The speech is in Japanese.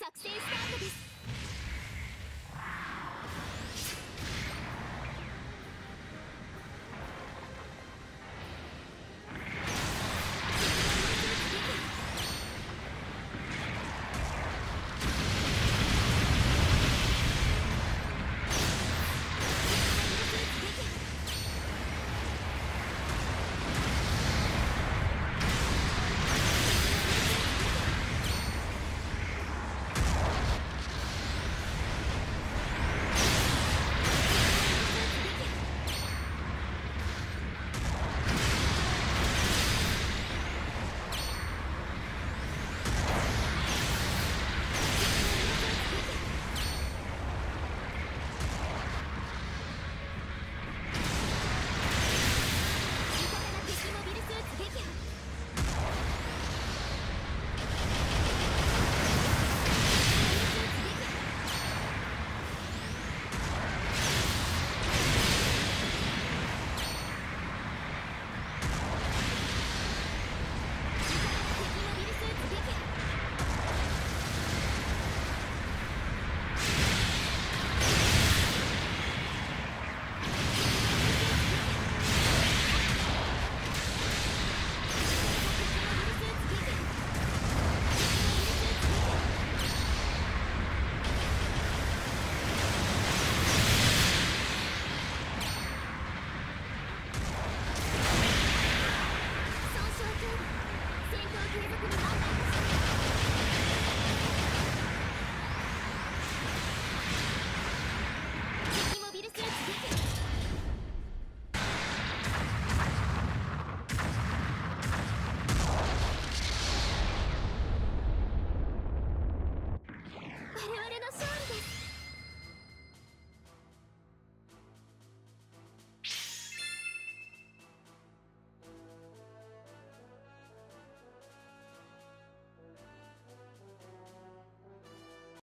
作戦スタートです。